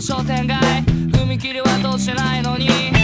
商店街。踏切は通してないのに。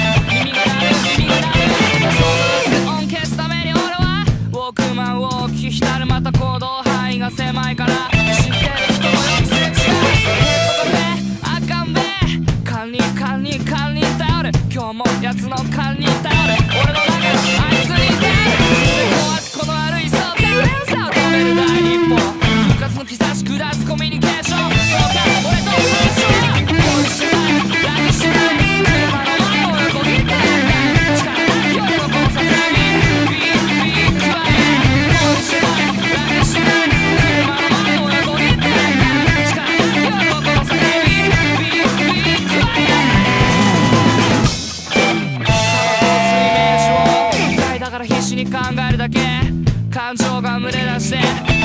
だけ感情が胸出して